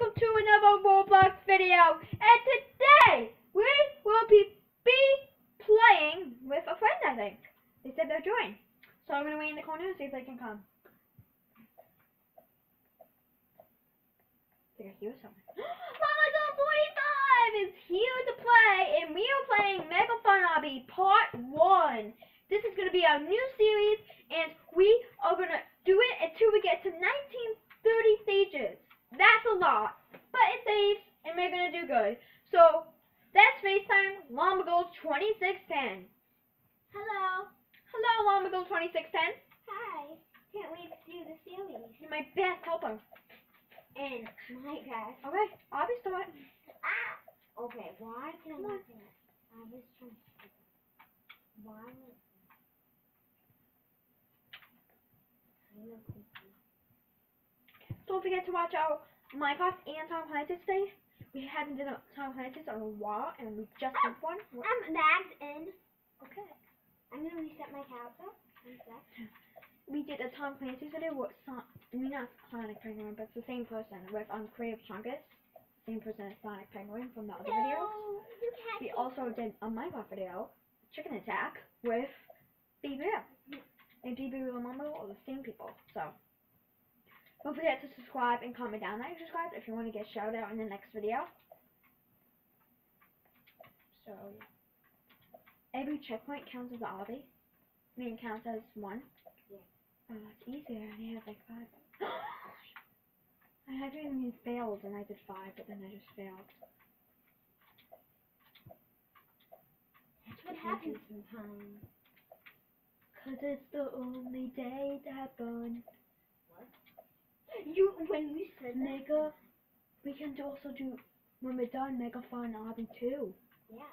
welcome to another Roblox video. And today, we will be, be playing with a friend, I think. They said they'll join. So I'm going to wait in the corner and see if they can come. I think I hear someone. Mama Girl 45 is here to play, and we are playing Mega Fun Obby Part 1. This is going to be our new series, and we are going to do it until we get to 1930 stages. That's a lot, but it saves, and we're going to do good. So, that's FaceTime Llama Girl 2610. Hello. Hello, Llama Girl 2610. Hi. Can't wait to do the series. You're my best helper. And my gosh. Okay, I'll be start. Ah. Okay. Why can I Come not do it? I was trying to. Why? of confused. Don't forget to watch our Minecraft and Tom Clancy's today. We haven't done a Tom Clancy's in a while, and we just did one. I'm bagged in. Okay. I'm gonna reset my sec. We did a Tom Clancy's video with Son- I mean not Sonic Penguin, but it's the same person with um Creative Chungus. Same person as Sonic Penguin from the other video. No, can't. We also did a Minecraft video, Chicken Attack, with Baby Bear. And Bear and Mama are the same people, so. Don't forget to subscribe and comment down that you subscribe if you want to get shout out in the next video. So. Every checkpoint counts as a obby. I mean, counts as one. Yeah. Oh, that's easier. I have like five. I had even failed and I did five, but then I just failed. That's what happens sometimes. Cause it's the only day that fun. You when we said. Mega. We can also do when we're done Mega Fun Obby too. Yeah.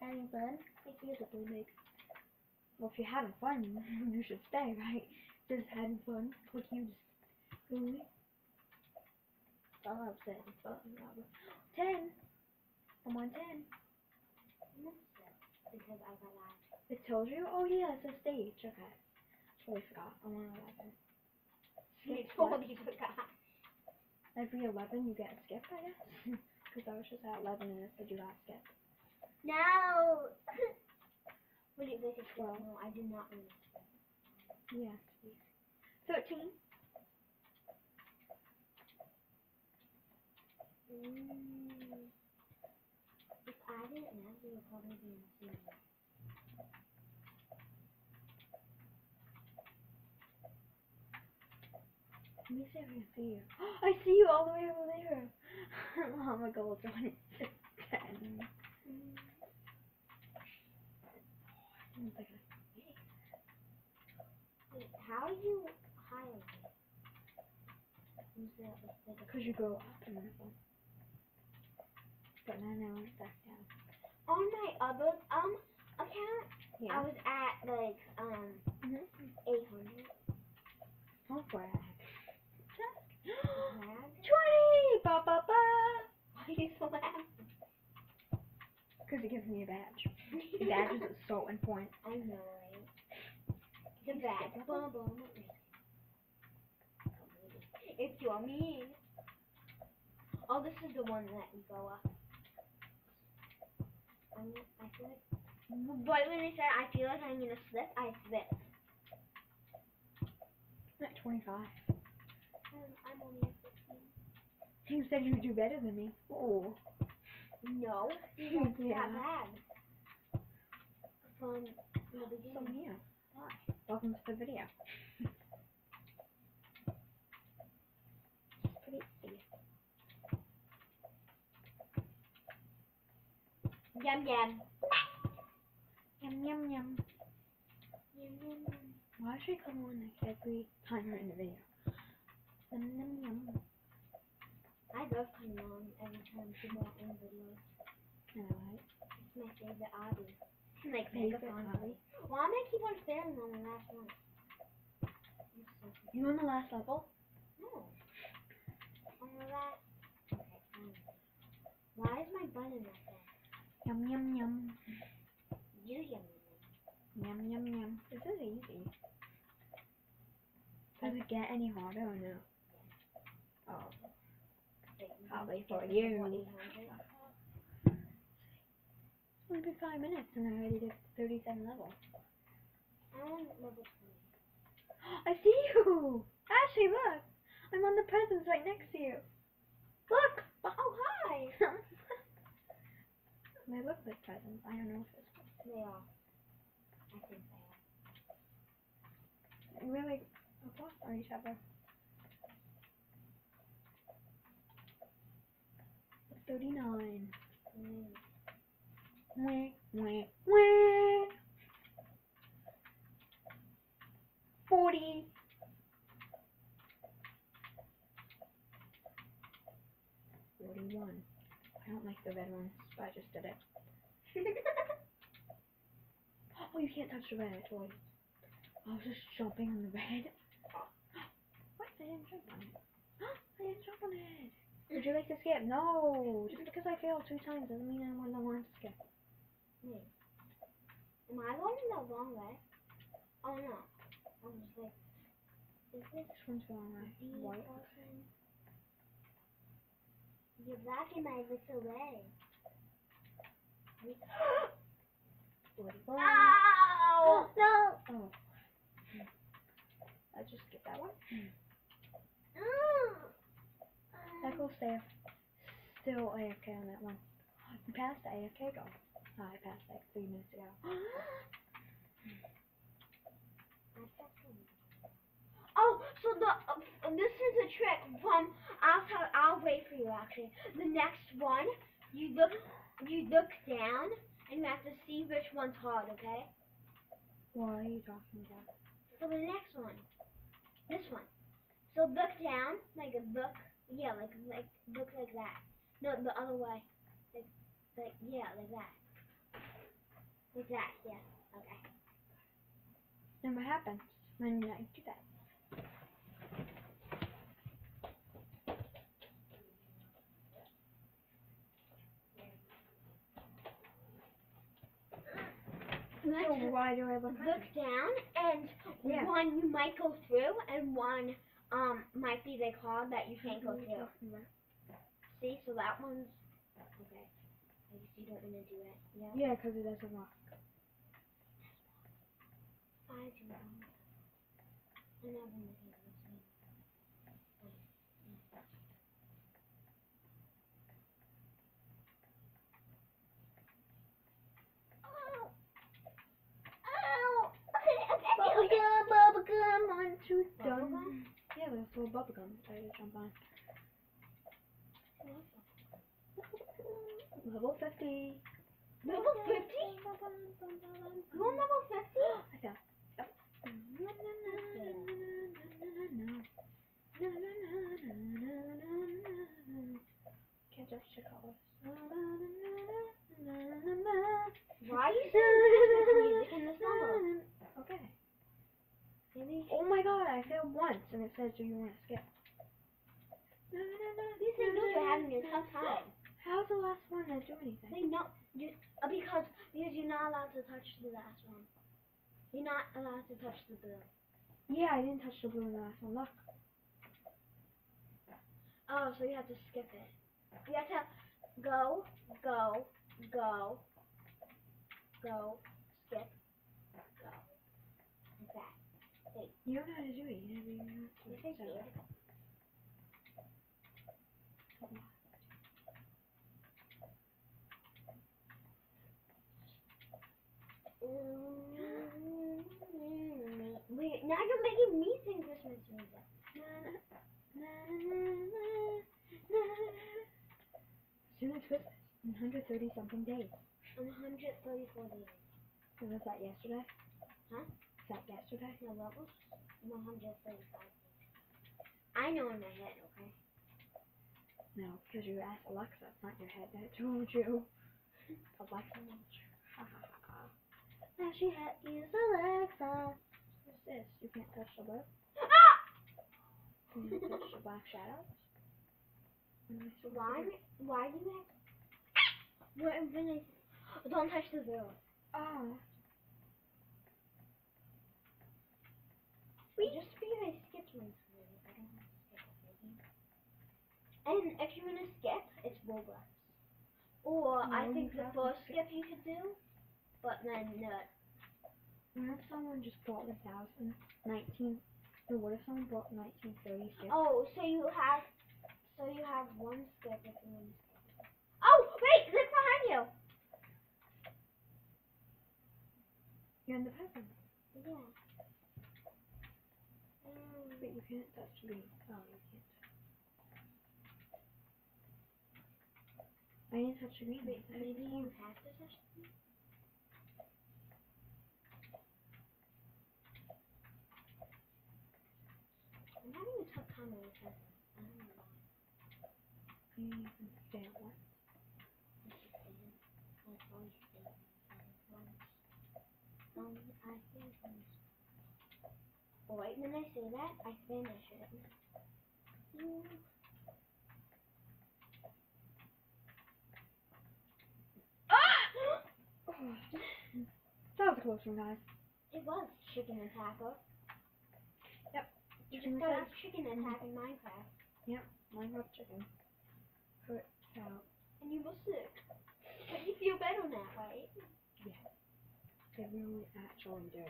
Having fun? Like musically make. Well, if you're having fun, you should stay, right? Just having fun. Like you just. Really? All I'm saying. Fun, Robert. Ten. I'm on ten. Because I got that. It tells you? Oh yeah, it's a stage. Okay. Totally forgot. I'm on eleven. You told me forgot. Every 11 you get a skip, I guess. Because I was just at 11 and it said you got a skip. No. Do you think? Well. No, I did not win. Yeah. 13. Mm. If I didn't know, we would probably be in Let me see if I can see you. I see you all the way over there. oh my god, it's only 10. I don't think Wait, how do you highlight? Is that the thing? Because you go up and up. But now now it's back down. On my other um account, I was at like um Mhm. 800. Don't brag. Brag? 20! Ba ba ba! Why are you so laughing? Gives me a badge. Badges are so important. I know, right? The boom. It's your me. Oh, this is the one that you go up. I I feel like. But when I said I feel like I'm gonna slip, I slip. I'm at 25. Um, I'm only at 15. You said you'd do better than me. Oh. No, Yeah. that bad. From the beginning. yeah. Hi. Welcome to the video. Pretty easy. Yum yum. Yum yum yum. Yum yum yum. Why should I come on like every time you're in the video? Yum yum yum. I love coming on every time people are in videos. Alright. It's my favorite hobby. Like Favorite hobby? Why am I keep on failing on the last one? So You on the last level? no. On the last. Okay. fine. Why is my button like that? Yum yum yum. You yum Yum yum yum. This is easy. Does it get any harder or no? Oh. Probably for you. before 800? It's only been five minutes and I already did 37 levels. I want level 20. I see you! Ashley, look! I'm on the presents right next to you. Look! Oh, hi! they look like presents. I don't know if it's They are. I think they are. really across on each other. Thirty-nine. Mm. Wah, wah, wah. Forty. Forty-one. I don't like the red ones, but I just did it. Oh, you can't touch the red toy. I was just jumping on the red. What? I didn't jump on it. I didn't jump on it. Would you like to skip? No. Just because I failed two times doesn't mean I want to want to skip. Wait. Am I going the wrong way? Oh no. I was like, is this This one's going right. the White. person? You're blocking my little way. Ow! No! Oh. I just skipped that one. Mm. That goes there. Still AFK on that one. You passed the AFK goal. Oh, I passed that three minutes ago. Oh, so the uh, this is a trick from I'll tell I'll wait for you actually. The next one, you look you look down and you have to see which one's hard, okay? what are you talking about? So the next one, this one. So look down, like a look, yeah, like like look like that. No, the other way, like like yeah, like that, like that, yeah, okay. Then what happens when I do that? So Let's why do I look look down and Yeah. one you might go through and one um might be the hard that you can't go through. See, so that one's okay. I guess you don't want to do it. Yeah. Yeah, because it doesn't work. I do never knew he was me. Ow! Ow! Okay, okay, okay. Bubblegum, bubblegum, one, two, Bubblegum? done. Yeah, there's little bubblegum that you jump on. Level 50. Level 50? You on level 50? I fell. Yep. Can't touch the colors. Why are you singing Christmas music in this level? Okay. Oh my god, I failed once and it says, do you want to skip? these things are having a tough time. How's the last one not do anything? They not you, uh, because because you're not allowed to touch the last one. You're not allowed to touch the blue. Yeah, I didn't touch the blue in the last one. Look. Oh, so you have to skip it. You have to go, go, go, go, skip, go. Like that. You don't know how to do it. You never even know how to Yes, I do did. it. Wait, now you're making me sing Christmas music. Soon it's Christmas. In 130 something days. 134 days. So was that yesterday? Huh? Is that yesterday? No, that was 135 days. I know in my head, okay? No, because you asked Alexa, it's not your head that told you. Alexa you. Ha ha ha ha. Now she had is Alexa. What's this? You can't touch the blue? Ah! Can you touch the black shadows? What am I supposed to Why? Why do you have? What when I? Don't touch the blue. Oh. Wait, just because I skipped one time, I don't have to skip everything. And if you're gonna skip, it's Roblox. Or I think the first skip. you could do, but then uh, What if someone just bought the thousand nineteen? Or what if someone bought nineteen thirty six? oh, so you have, so you have one skip if you want to skip. Oh wait, look behind you. You're in the present, Yeah. Um, but you can't touch me. Oh, you can't. I didn't touch green. wait, I maybe you have to touch me. I'm having a tough time with this. I don't know. I stay at one. This is bad. I always say once. Um, I finished. Oh, wait, when I say that, I finish it. Oh, that was a close one, guys. It was chicken and taco. Yep. You Chicken just got a attack? chicken attack in Minecraft, Yep, Minecraft chicken. Put out. and you were sick. But you feel better now, right? Yeah. They really actually do.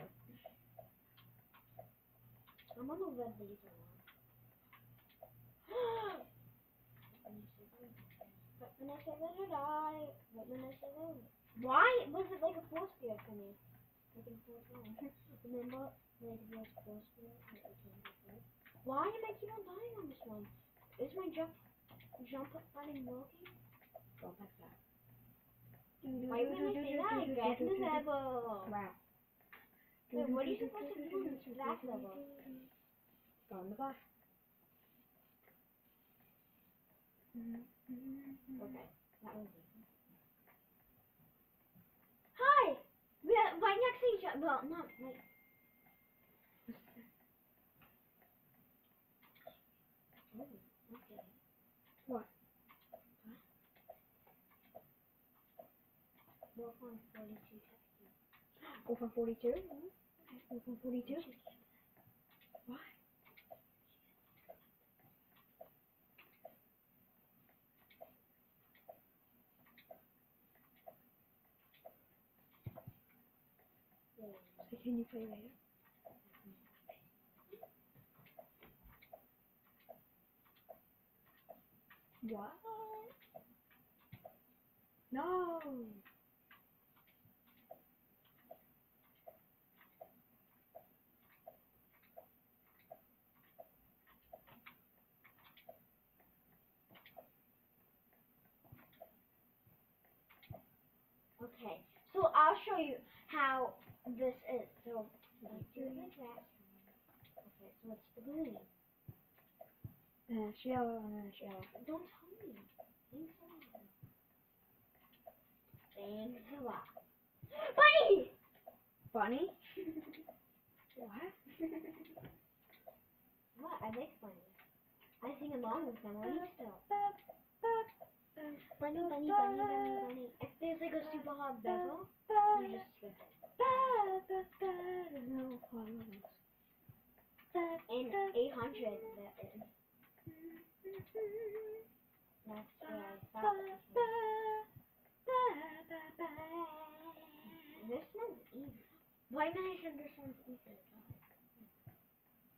I'm on the red laser one. but when I said that I but when I said that, why was it like a force field for me? Like a force field. Remember, force field. Why am I keep on dying on this one? Is my jump jump button working? That. Why when I say that, I get the. Wow. Wait, what are you supposed to do in this last level? Go in the box. Okay, that was easy. Hi! We're right next to each other. Well, not like. Oh, okay. What? Wolf on 42 texting. Open 42? Open 42? Why? So can you play later? What? No! Okay, so I'll show you how this is. So, let's do that. Okay, so it's the green. And it's yellow and then it's yellow. Don't tell me. Thanks a lot. Thanks a lot. Bunny! Bunny? What? What? I like bunny. I sing along with them. What are you still? Bunny, bunny, bunny, bunny, bunny. If there's like a super hot bezel, you just skip it. No problems. And 800 that is. That's where I thought it. This one's easy. Why did I say this one's easy?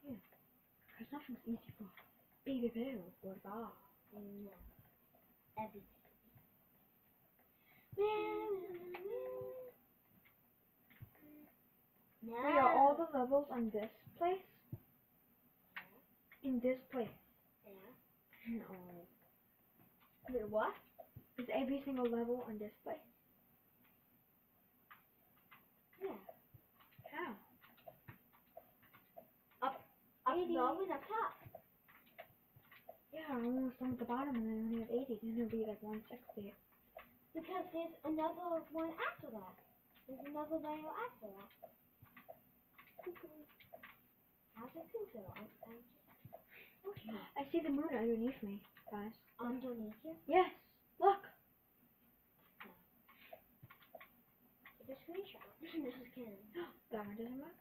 Because nothing's easy for baby or Bob. No. Mm, Everything. No. Wait, are all the levels on this place? In this place? Yeah. No. Wait, what? Is every single level on this place? Yeah. How? Up and up top. Yeah, I'm almost on the bottom and then only have 80. Then it'll be like 160. Because there's another one after that. There's another layer after that. Mm-hmm. How's it feel? I'm, I'm. Okay. I see the moon underneath me, guys. Underneath you. Yes! Look! Take a screenshot. this is Ken. That one doesn't work.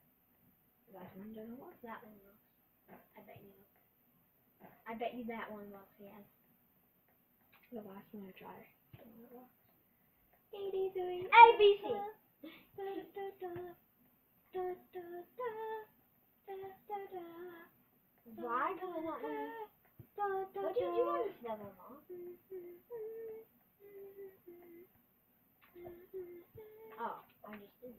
That one doesn't work. That one works. I bet you. I bet you that one works, yes. The last one I tried. Eighty-three. ABC. Why do I not know? What did you do on this level, Mom? Oh, I just did.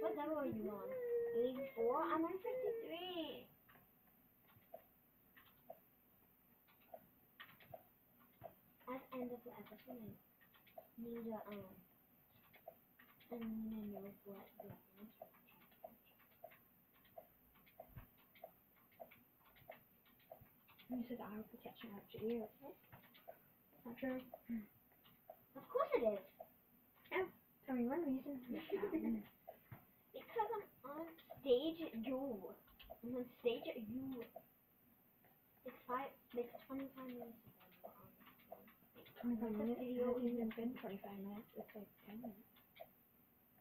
What level are you on? 84? I'm on 53. At I need a, um, need to know what the answer You said I be catching up to you. Not true. Of course it is. Tell me one reason. Because I'm on stage at you. I'm on stage at you. It's five, like 25 minutes ago. I'm on that one. 25 minutes. It hasn't even been 25 minutes. It's like 10 minutes.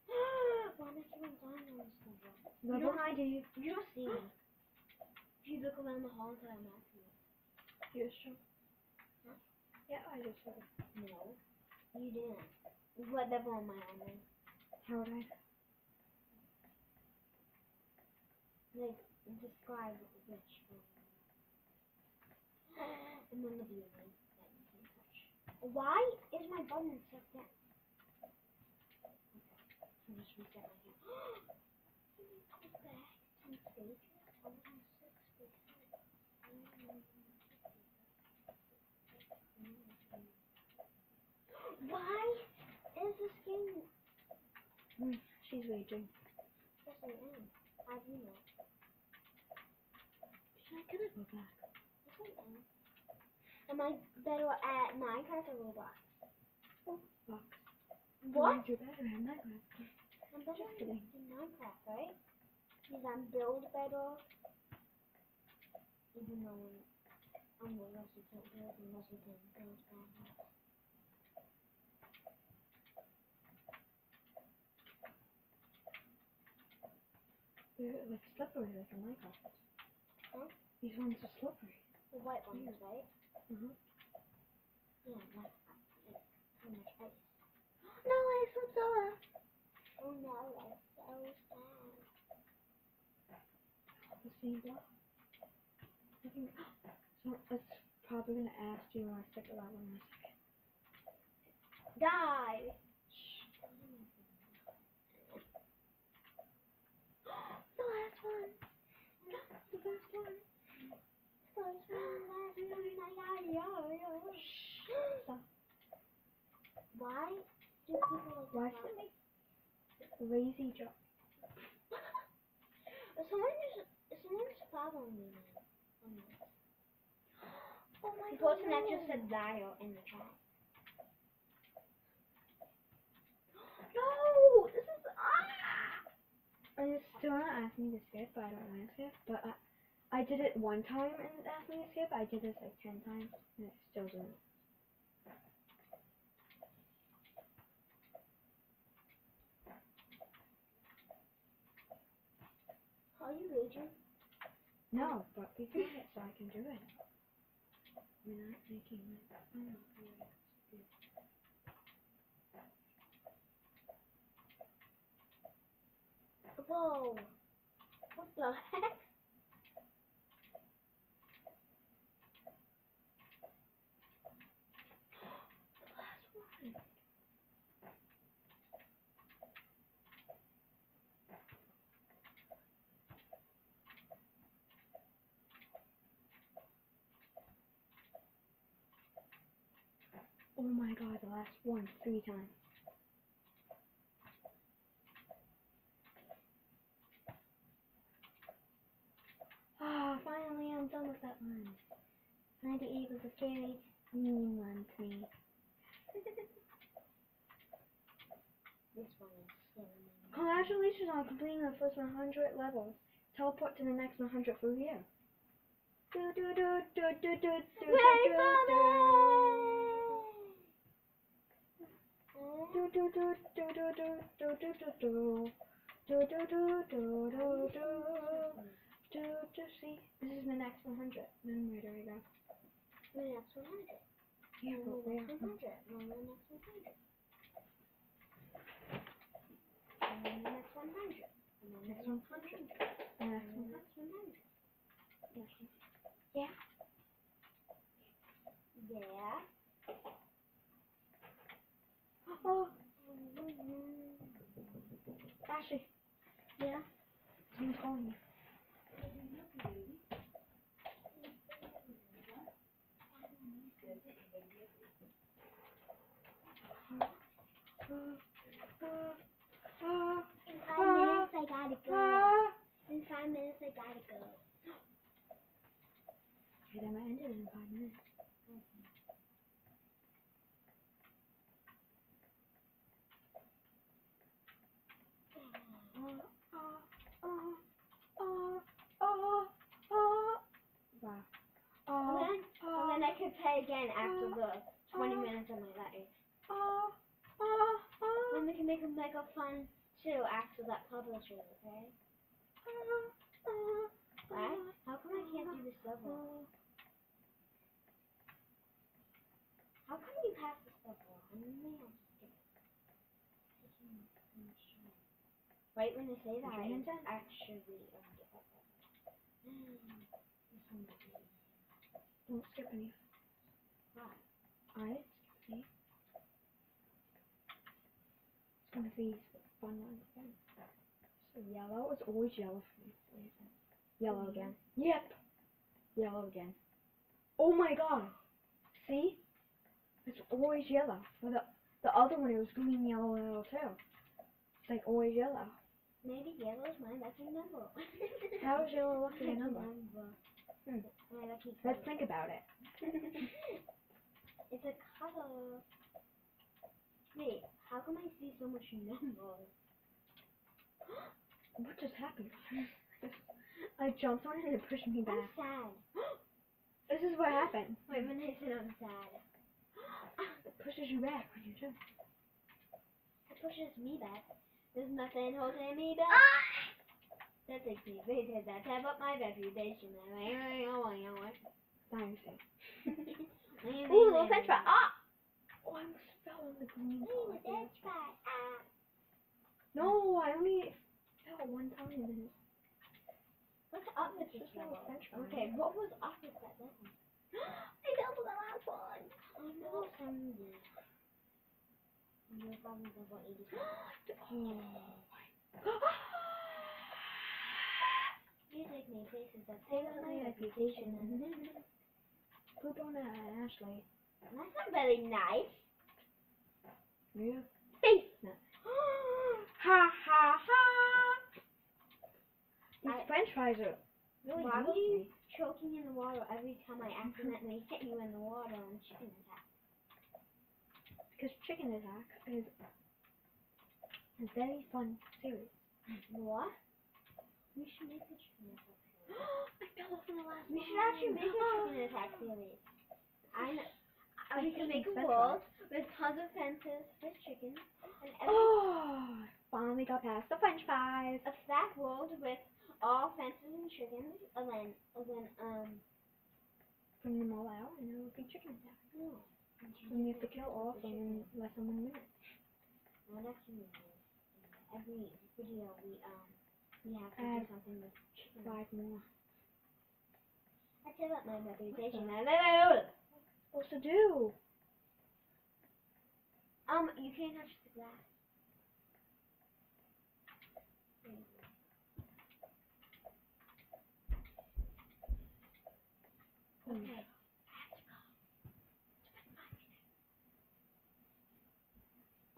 Why did you on dinosaurs? Level don't- You don't see me. If you look around the hall, until I'm not you. Yes, sure. Huh? Yeah, I just said it. No, you didn't. What level am I on then? How would I? Like, describe which one. I'm on the blue one that you can touch. Why is my button stuck down? Just reset my game. Go back to stage. I was on six Why is this game? Hmm, she's raging. Yes, I am. How do you know? Not gonna go back. Am. I better at Minecraft or Roblox? Box. What? You're better at Minecraft. I'm better Just kidding. in Minecraft, right? Because I'm build better. Even though I'm the rest you can't do it unless you can build better. They're like slippery like in Minecraft. Huh? These ones are slippery. The white ones, right? Mhm. Yeah, like, like how much ice. No, I slipped over. Oh no, that's so sad. The same block. I think, so it's probably gonna ask do you want to stick around in a second. Die! The last one. The last one. Why do people like Why should it make lazy jump? Someone is someone's following me now. on this. Oh my The person that just said Lyle in the chat. No! This is ah! It's still not asking me to skip, but I don't want to skip. But I, I did it one time and it asked me to skip. I did this like ten times and it still didn't. Are you raging? No, but we got it, so I can do it. We're not making it. No, yeah. Whoa. What the heck? Oh my god, the last one, three times. Ah, finally I'm done with that one. 98 was a very mean one to me. This one is scary. Congratulations on completing the first 100 levels. Teleport to the next 100 for you. Do do do do do do do Wait do for do. me! Do do do do do do do do do do. Do do do do do do. Do do see. This is the next 100. Then where do we go? the next 100. Yeah, and but the next 100. And then the next 100. And then the next 100. The next 100. 100. And And next then one. the next 100. Next one. Yeah. Oh, Ashley, Yeah. someone's calling you. In five minutes, I gotta go. In five minutes, I gotta go. Then I ended in five minutes. Wow. And then, and then I could play again after the 20 minutes of my life. Then we can make a mega fun too after that publisher, okay? Right? How come I can't do this level? How come you pass this level? I mean, I'll skip it. Right when I say that, I actually um, get that level. This one might be easy. Don't skip any. Why? I skip any. It's gonna be fun ones again. So yellow. It's always yellow for me. for some reason. Yellow again. Yep. Yellow again. Oh my god. See? It's always yellow. For the the other one it was green, yellow, and yellow too. It's like always yellow. Maybe yellow is my lucky number. How is yellow lucky Lucky number? Hmm. Let's think about it. it's a color. Wait, how come I see so much numbers? What just happened? I jumped on it and it pushed me back. I'm sad. This is what happened. Wait, when I said I'm sad. It pushes you back when you jump. It pushes me back. There's nothing holding me back. That takes me way to that tap up my reputation. Thanks. Ooh, Ooh, little french fry. Ah! Oh, I almost fell on the green Ooh, french fry. Ah. No, I only fell one time What's up with this just a little level? Okay, what was up with that level? I fell to the last one. I know someday. You're probably level 87. Oh my Music made faces that take up my reputation. Poop on that, Ashley. That's not very nice. Yeah. Face. Ha ha ha! These I- french fries are really Why were you choking in the water every time I accidentally hit you in the water on chicken attack? Because Chicken Attack is a very fun series. What? We should make a chicken attack series. I fell off in the last We should actually make a chicken attack series. I know. We can make a world with tons of fences with chickens and every Oh, finally got past the french fries. a flat world with all fences and chickens, and then, and then, um, Bring them all out and it will be Chicken Attack. no. And you have to kill all of them in less than one minute. What actually is, every video we, um, we have to do something with chicken. Five more. I tell up my reputation. What's to do? Um, you can't touch the glass.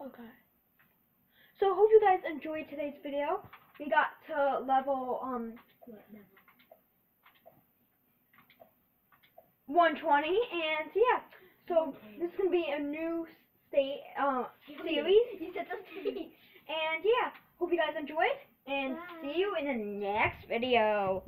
Okay. So hope you guys enjoyed today's video. We got to level um 120 and yeah. So this is gonna be a new state uh series. You said the state. And yeah, hope you guys enjoyed and Bye. see you in the next video.